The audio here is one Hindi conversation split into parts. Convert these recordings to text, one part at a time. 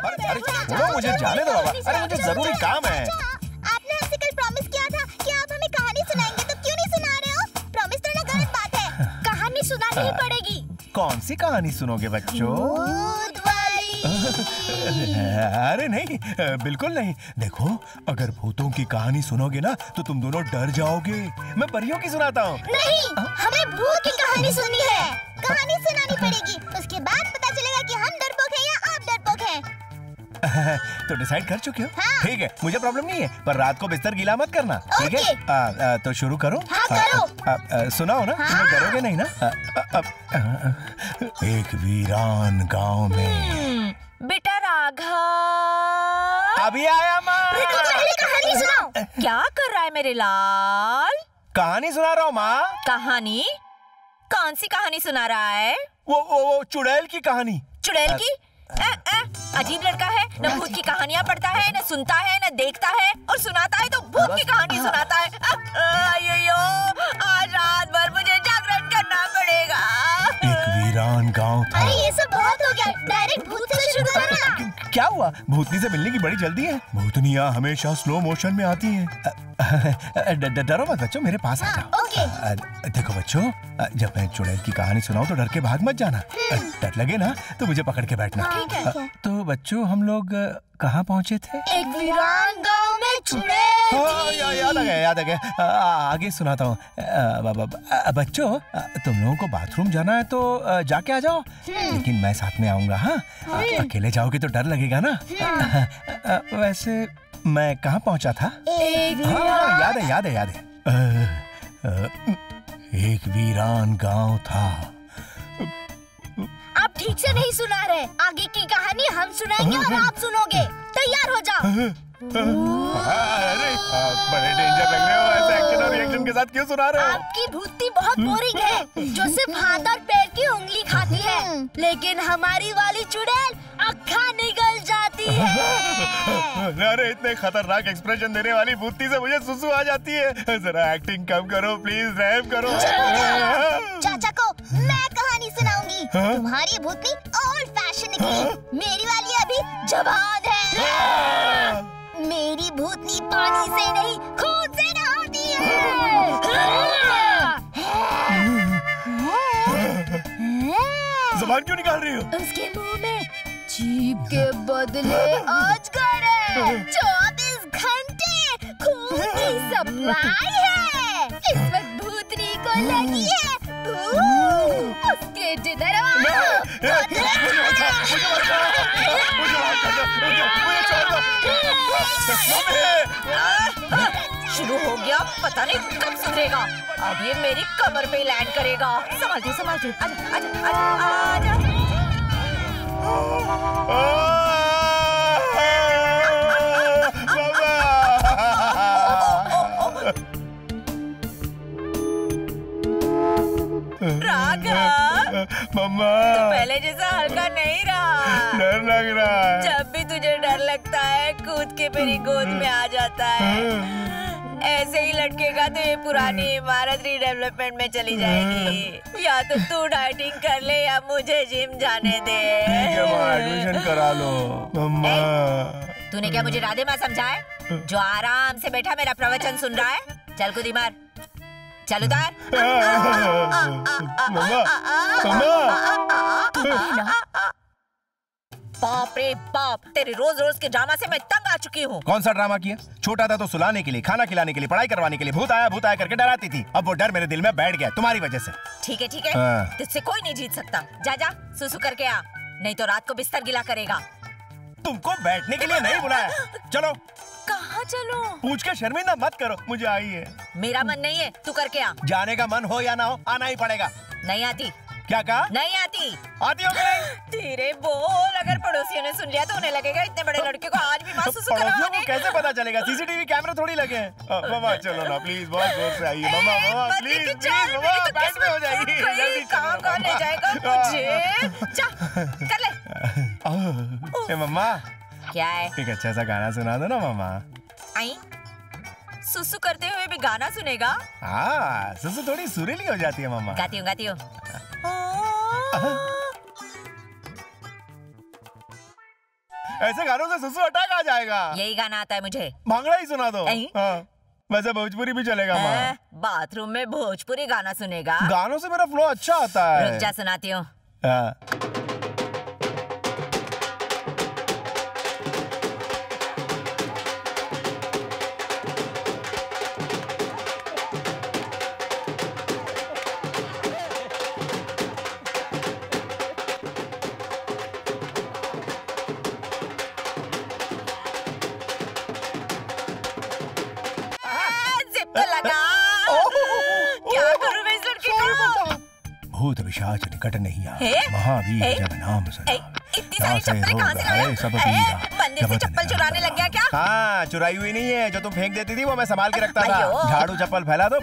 अरे छोड़ो मुझे जाने दो बाबा। अरे मुझे ज़रूरी काम है। आपने हमसे कल प्रॉमिस किया था कि आप हमें कहानी सुनाएँगे तो क्यों नहीं सुना रहे हो? प्रॉमिस करना गलत बात है। कहानी सुनानी ही पड़ेगी। कौन सी कहानी सुनोगे बच्चों? अरे नहीं बिल्कुल नहीं। देखो अगर भूतों की कहानी सुनोगे ना तो तुम दोनों डर जाओगे। मैं परियों की सुनाता हूँ। नहीं हमें भूत की कहानी सुननी है। कहानी सुनानी पड़ेगी। उसके बाद तो डिसाइड कर चुके हो? हाँ। ठीक है मुझे प्रॉब्लम नहीं है पर रात को बिस्तर गीला मत करना ठीक है? आ, आ, तो शुरू करो। हाँ, करो। आ, आ, सुनाओ ना हाँ। डरोगे नहीं ना? आ, आ, आ, आ, एक वीरान गाँव में। बेटा राघव। अभी आया माँ। पहले कहानी सुनाओ। क्या कर रहा है मेरे लाल? कहानी सुना रहा हूँ माँ। कहानी? कौन सी कहानी सुना रहा है? वो वो वो चुड़ैल की कहानी। चुड़ैल की? अजीब लड़का है न भूत की कहानियाँ पढ़ता है न सुनता है न देखता है और सुनाता है तो भूत की कहानी सुनाता क्या हुआ? भूतनी से मिलने की बड़ी जल्दी है। भूतनिया हमेशा स्लो मोशन में आती हैं। डरो मत बच्चों मेरे पास आ हाँ, जाओ। ओके। देखो बच्चों जब मैं चुड़ैल की कहानी सुनाऊं तो डर के भाग मत जाना। डर लगे ना तो मुझे पकड़ के बैठना। ठीक तो बच्चों हम लोग कहाँ पहुँचे थे? एक वीरान गाँव याद आ गया याद आ गया। आगे सुनाता हूँ। बच्चों तुम लोगों को बाथरूम जाना है तो जाके आ जाओ। लेकिन मैं साथ में आऊँगा हाँ? अकेले जाओगे तो डर लगेगा ना? अ, वैसे मैं कहाँ पहुँचा था? हाँ याद है याद है याद है। एक वीरान गाँव था। आप ठीक से नहीं सुना रहे। आगे की कहानी हम सुनाएँगे और आप सुनोगे। तैयार हो जाओ। अरे बड़े डेंजर लग रहे हो ऐसे एक्शन और रिएक्शन के साथ क्यों सुना रहे हो? आपकी भूति बहुत बोरिंग है जो सिर्फ़ हाथ और पैर की उंगली खाती है। लेकिन हमारी वाली चुड़ैल अखा निकल जाती है। अरे इतने खतरनाक एक्सप्रेशन देने वाली भूती से मुझे सुसु आ जाती है। जरा एक्टिंग कम करो प्लीज़ रैप करो। चाचा को मैं कहानी सुनाऊँगी। तुम्हारी भूतनी ओल्ड फ़ैशन निकली मेरी वाली अभी जवान है। मेरी भूतनी पानी से नहीं खून से नहाती है जबान क्यों निकाल रही हो? उसके मुँह में जीप के बदले आज कर। चौबीस घंटे खून की सप्लाई है। इस वक्त भूतनी को लगी है। उसके डिनर शुरू हो गया, पता नहीं कब सुधरेगा। अब ये मेरी कमर पे लैंड करेगा। संभालती संभालती आजा आजा आजा आजा राघव! मम्मा। तो पहले जैसा हल्का नहीं रहा। डर लग रहा है। जब भी तुझे डर लगता है कूद के मेरी गोद में आ जाता है। ऐसे ही लटकेगा तो ये पुरानी इमारत रीडेवलपमेंट में चली जाएगी। या तो तू डाइटिंग कर ले या मुझे जिम जाने दे। एडमिशन करा लो। मम्मा। तूने क्या मुझे राधे माँ समझा है? जो आराम से बैठा मेरा प्रवचन सुन रहा है? चल कुदी मार। चल उतार मम्मा मम्मा बाप रे बाप तेरे रोज रोज के ड्रामा से मैं तंग आ चुकी हूँ। कौन सा ड्रामा किया? छोटा था तो सुलाने के लिए खाना खिलाने के लिए पढ़ाई करवाने के लिए भूत आया भूत आया करके डराती थी। अब वो डर मेरे दिल में बैठ गया तुम्हारी वजह से। ठीक है ठीक है। हाँ। तुझसे कोई नहीं जीत सकता। जा जा सुसु करके आ। नहीं तो रात को बिस्तर गिला करेगा। तुमको बैठने के लिए नहीं बुलाया। चलो। कहाँ चलो। पूछ के शर्मिंदा मत करो मुझे आई है। मेरा मन नहीं है तू करके आ। जाने का मन हो या ना हो आना ही पड़ेगा। नहीं आती। क्या कहा? नहीं आती। आती हो कि तेरे बोल अगर पड़ोसियों ने सुन लिया तो उन्हें लगेगा इतने बड़े लड़के को आज भी माँ सुसु पड़ोसियों को कैसे पता चलेगा? सीसीटीवी कैमरे थोड़ी लगे हैं। मामा चलो ना प्लीज़ बहुत ज़ोर से आइए। मामा मामा प्लीज़ प्लीज़ मामा मेरी तो में हो जाएगी। जल्दी कहाँ कहाँ ले जाएगा मुझे? जा कर ले। ए मम्मा क्या है? एक अच्छा सा गाना सुना दो ना मामा। आई? सुसु करते हुए भी गाना सुनेगा? हाँ सुसु थोड़ी सुरीली हो जाती है मामा गाती हूँ गाती हूँ। ऐसे गानों से सुसु अटैक आ जाएगा। यही गाना आता है मुझे। भांगड़ा ही सुना दो। हाँ, वैसे भोजपुरी भी चलेगा माँ बाथरूम में भोजपुरी गाना सुनेगा। गानों से मेरा फ्लो अच्छा आता है। रुक जा सुनाती हूँ। लगा। क्या करूँ मैं इस लड़की को? भूत पिशाच निकट नहीं आ महावीर जब नाम सुना। इतनी सारी चप्पलें कहाँ से लाया? सब ए, मंदिर से चप्पल चुराने लग क्या? हाँ चुराई हुई नहीं है जो तुम फेंक देती थी वो मैं संभाल के रखता था। झाड़ू चप्पल फैला दो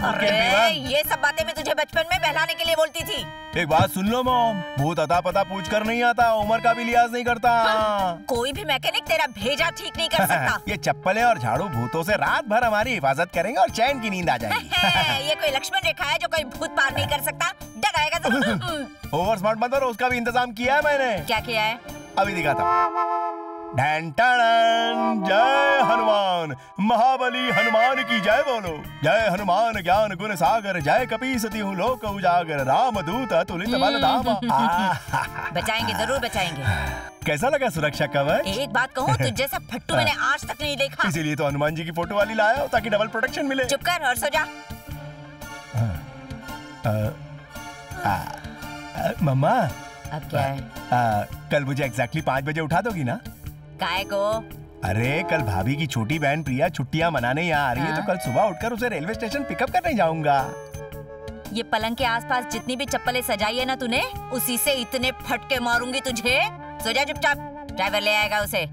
ये सब बातें मैं तुझे बचपन में बहलाने के लिए बोलती थी। एक बात सुन लो मॉम भूत अता पता पूछ कर नहीं आता उम्र का भी लिहाज नहीं करता। कोई भी मैकेनिक तेरा भेजा ठीक नहीं कर सकता। ये चप्पलें और झाड़ू भूतों से रात भर हमारी हिफाजत करेंगे और चैन की नींद आ जाएगी। ये कोई लक्ष्मण रेखा है जो कोई भूत पार नहीं कर सकता? डगाएगा ओवर स्मार्ट मत उसका भी इंतज़ाम किया है मैंने। क्या किया है? अभी दिखाता हूँ। जय हनुमान। महाबली हनुमान की जय बोलो। जय हनुमान ज्ञान गुण सागर। जय कपी सती हूँ लोक उजागर। राम दूत अतुलित बल धामा। आहा, बचाएँगे ज़रूर बचाएँगे। कैसा लगा सुरक्षा कवच? एक बात कहूँ तुझ जैसा फट्टू मैंने आज तक नहीं देखा। इसीलिए तो हनुमान जी की फ़ोटो वाली लाया हूँ, ताकि डबल प्रोटेक्शन मिले। चुप कर और सो जा। अ, मम्मा। अब क्या है? कल मुझे एग्जैक्टली पाँच बजे उठा दोगी ना? काय को अरे कल भाभी की छोटी बहन प्रिया छुट्टियाँ मनाने यहाँ आ रही है तो हाँ? कल सुबह उठकर उसे रेलवे स्टेशन पिकअप करने जाऊँगा। ये पलंग के आसपास जितनी भी चप्पलें सजाई है ना तूने उसी से इतने फटके मारूँगी तुझे। सो जा चुपचाप ड्राइवर ले आएगा उसे।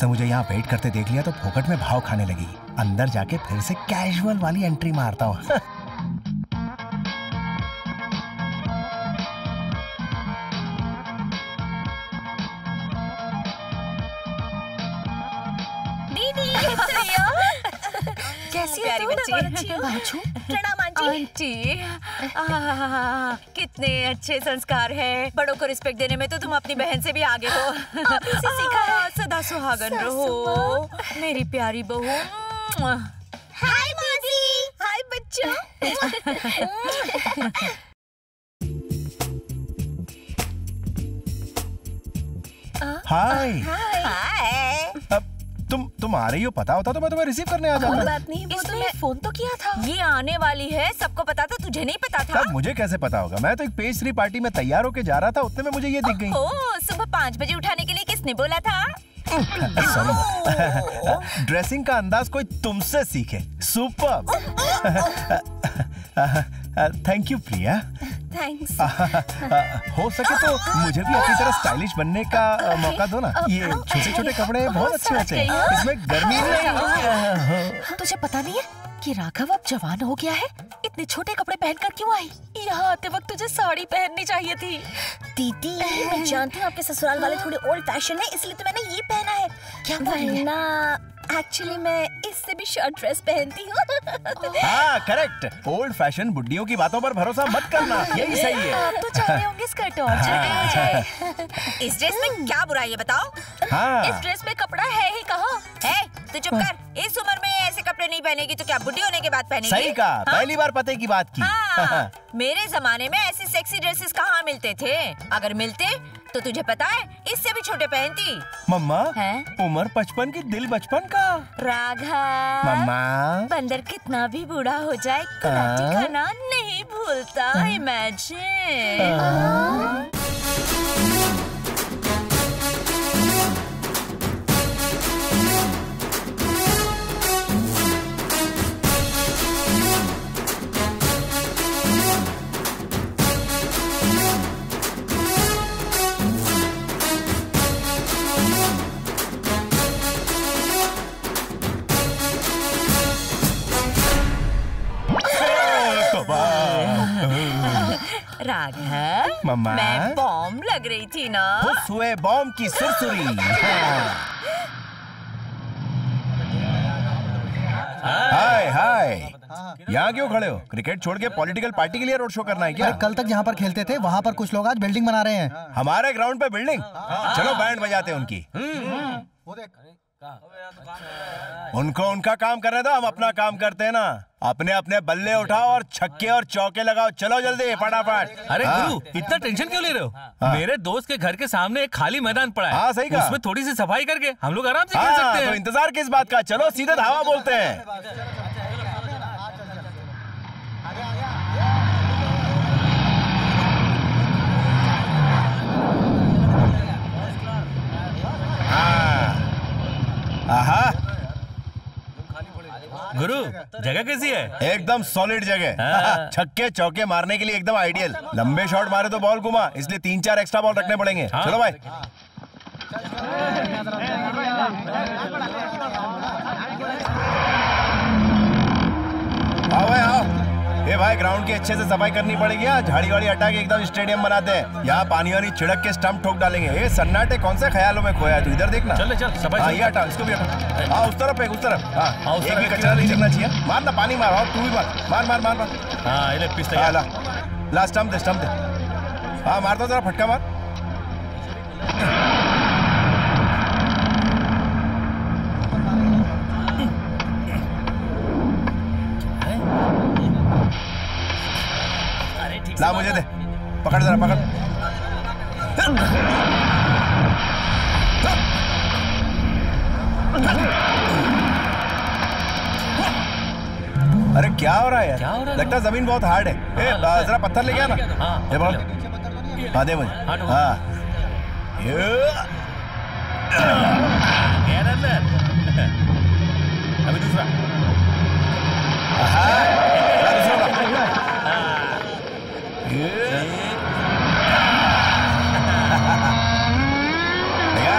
उसने मुझे यहाँ वेट करते देख लिया तो फोकट में भाव खाने लगी। अंदर जाके फिर से कैजुअल वाली एंट्री मारता हूँ। दीदी कैसी प्यारी बच्ची। बाजू प्रणाम आंटी आंटी कितने अच्छे संस्कार है। बड़ों को रिस्पेक्ट देने में तो तुम अपनी बहन से भी आगे हो। सीखा है। सदा सुहागन रहो। मेरी प्यारी बहू हाय मौसी हाय बच्चों। हाय। हाय। तुम तुम आ रही हो पता होता तो मैं तुम्हें रिसीव करने आ जाता। बात नहीं वो तो मैं फ़ोन तो किया था। ये आने वाली है सबको पता था तुझे नहीं पता था। मुझे कैसे पता होगा? मैं तो एक पेज थ्री पार्टी में तैयार होकर जा रहा था उतने में मुझे ये दिख गई। सुबह पाँच बजे उठाने के लिए किसने बोला था? ड्रेसिंग का अंदाज कोई तुमसे सीखे। Super thank you Priya thanks हो सके तो मुझे भी अपनी तरह स्टाइलिश बनने का मौका दो ना। ये छोटे छोटे कपड़े बहुत अच्छे होते हैं। इसमें गर्मी नहीं। तुझे पता नहीं है कि राघव अब जवान हो गया है? इतने छोटे कपड़े पहनकर क्यों आई? यहाँ आते वक्त तुझे साड़ी पहननी चाहिए थी। दीदी मैं जानती हूँ आपके ससुराल वाले थोड़े ओल्ड फ़ैशन है इसलिए तो मैंने ये पहना है। क्या है? वरना एक्चुअली मैं इससे भी शॉर्ट ड्रेस पहनती हूँ। हाँ करेक्ट ओल्ड फ़ैशन बुड्ढियों की बातों पर भरोसा मत करना। यही सही है। आप तो चाह रहे होंगे स्कर्ट और जाए। इस ड्रेस में क्या बुराई है बताओ? हाँ। इस हाँ ड्रेस में कपड़ा है ही कहाँ? है? तो चुप कर। इस उम्र में ऐसे कपड़े नहीं पहनेगी तो क्या बुढ़ी होने के बाद पहनेगी? सही कहा। हाँ? पहली बार पते की बात की। हाँ, मेरे जमाने में ऐसे सेक्सी ड्रेसेस कहाँ मिलते थे? अगर मिलते तो तुझे पता है इससे भी छोटे पहनती मम्मा हैं? उम्र बचपन की दिल बचपन का। राघा। मम्मा। बंदर कितना भी बूढ़ा हो जाए कराची हाँ? खाना नहीं भूलता इमेजिन राघव मम्मा। मैं बॉम्ब लग रही थी ना। हुए बॉम्ब की सुरसुरी। हाय हाय। यहाँ क्यों खड़े हो? क्रिकेट छोड़ के पॉलिटिकल पार्टी के लिए रोड शो करना है क्या? कल तक जहाँ पर खेलते थे वहाँ पर कुछ लोग आज बिल्डिंग बना रहे हैं। हमारे ग्राउंड पे बिल्डिंग चलो बैंड बजाते हैं उनकी। उनको उनका काम करने दो हम अपना काम करते हैं ना अपने अपने बल्ले उठाओ और छक्के और चौके लगाओ चलो जल्दी फटाफट अरे हाँ। गुरु इतना टेंशन क्यों ले रहे हो हाँ। मेरे दोस्त के घर के सामने एक खाली मैदान पड़ा है हाँ, सही कहा। उसमें थोड़ी सी सफ़ाई करके हम लोग आराम से खेल हाँ, सकते तो इंतज़ार किस बात का चलो सीधे धावा बोलते हैं हाँ। आहा। गुरु जगह कैसी है? एकदम सॉलिड जगह। हाँ। छक्के चौके मारने के लिए एकदम आइडियल लंबे शॉट मारे तो बॉल घुमा इसलिए तीन चार एक्स्ट्रा बॉल रखने पड़ेंगे। हाँ। चलो भाई आओ भाई आओ ए भाई ग्राउंड की अच्छे से सफ़ाई करनी पड़ेगी झाड़ी वाड़ी हटा के एकदम स्टेडियम बनाते हैं। यहाँ पानी वानी छिड़क के स्टंप ठोक डालेंगे। ये सन्नाटे कौन से ख्यालों में खोया तू? इधर देखना। चल चल सफ़ाई हाँ ये हटा इसको भी हटा हाँ उस तरफ़ एक उस तरफ़। हाँ हाँ, उस तरफ़। कचरा नहीं गिरना चाहिए। मार ना पानी मार तू भी मार। मार मार मार मार। हाँ ये पिस्ता हाँ ला। ला स्टम्प दे स्टम्प दे। हाँ मार दो जरा फटका मार। ला मुझे दे। पकड़ जरा पकड़। अरे क्या हो रहा है यार? रहा लगता है ज़मीन बहुत हार्ड है। ए, हाँ, जरा पत्थर लेके आना हाँ, ये बोल हाँ दे हाँ, मुझे हाँ। ना अभी दूसरा। ला ला। भैया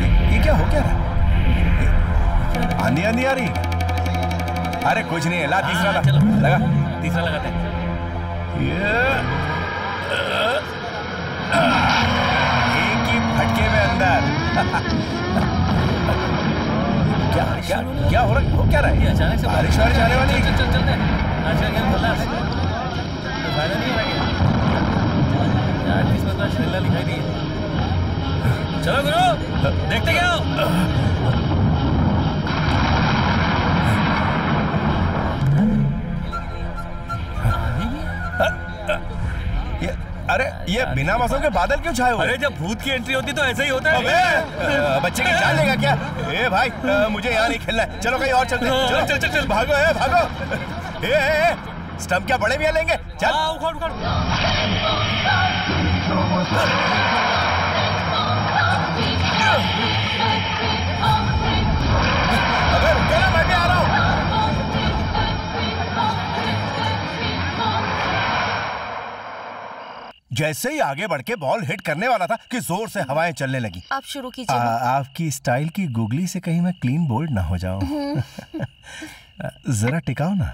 ये- क्या हो क्या रहा आंधी आंधी आ रही अरे कुछ नहीं है ला तीसरा ला चलो। लगा तीसरा लगाते एक ही फटके में अंदर क्या क्या क्या हो रहा हो क्या रहा है अचानक से बारिश वारिश आने वाली है चल चल चलते हैं तो चलो गुरु देखते क्या हो ये अरे ये बिना मौसम के बादल क्यों छाए हुए? अरे जब भूत की एंट्री होती तो ऐसे ही होता अबे है अ, बच्चे की जान लेगा क्या? ए भाई मुझे यहाँ नहीं खेलना है। चलो कहीं और चलते हैं। चलो चल चल चल भागो है भागो। ए ए, ए स्टंप क्या बड़े भी लेंगे? चल। हाँ उखाड़ उखाड़। अबे रुको मैं भी आ रहा हूँ। जैसे ही आगे बढ़ के बॉल हिट करने वाला था कि ज़ोर से हवाएँ चलने लगी। आप शुरू कीजिए। आपकी स्टाइल की गुगली से कहीं मैं क्लीन बोल्ड ना हो जाऊँ। जरा टिकाओ ना।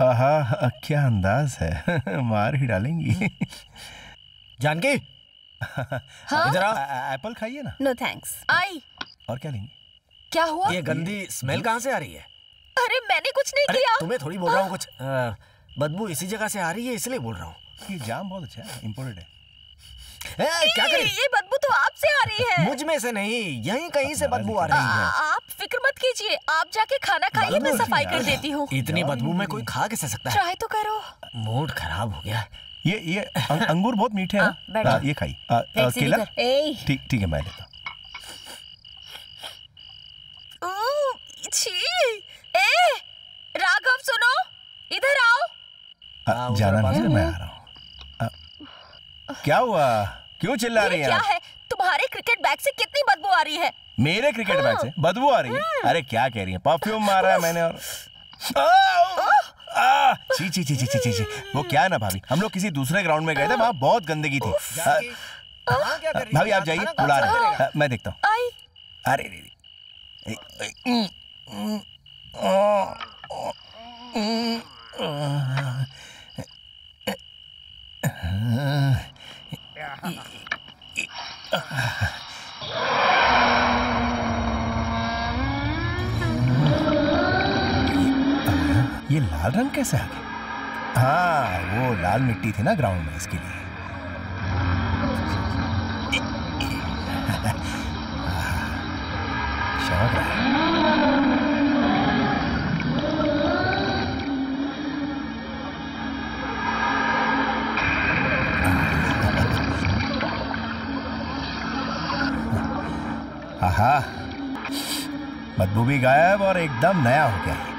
आहा क्या अंदाज है? मार ही डालेंगी। जानकी? हाँ? इधर एप्पल खाइए ना। नो थैंक्स आई। और क्या लेंगे? क्या हुआ? ये गंदी स्मेल कहाँ से आ रही है? अरे मैंने कुछ नहीं किया। तुम्हें थोड़ी बोल रहा हूँ कुछ। बदबू इसी जगह से आ रही है इसलिए बोल रहा हूँ। ये जाम बहुत अच्छा है इम्पोर्टेड है। ए, क्या ये, करें? ये बदबू तो आपसे आ रही है। मुझमें से नहीं यहीं कहीं से बदबू आ आ, रही है। आप फ़िक्र मत कीजिए आप जाके खाना खाइए मैं सफ़ाई कर देती हूँ। इतनी बदबू में कोई खा कैसे सकता है? ट्राई तो करो। मूड खराब हो गया। ये ये अं- अंगूर बहुत मीठे हैं। आ। ये खाई आ, आ, केला? ठीक ठीक है मैं लेता हूँ। ऊ, छी। ए राघव सुनो। इधर आओ। आ, जाना है, मैं आ रहा हूँ। आ, क्या हुआ? क्यों चिल्ला रही हैं क्या है? तुम्हारे क्रिकेट बैग से कितनी बदबू आ रही है? मेरे क्रिकेट बैट से? बदबू आ रही है? अरे क्या कह रही है? परफ्यूम मारा है मैंने और आ, आ, छी छी छी छी छी छी छी। वो क्या है ना भाभी? हम लोग किसी दूसरे ग्राउंड में गए थे वहाँ बहुत गंदगी थी। आ, क्या कर रही भाभी आप जाइए बुला रहे मैं देखता हूँ। अरे रे रे। ए, ए, उम, उम, आ, उम, ये लाल रंग कैसे आ गया? हाँ वो लाल मिट्टी थी ना ग्राउंड में इसके लिए। चमक है आहा, बदबू भी गायब और एकदम नया हो गया।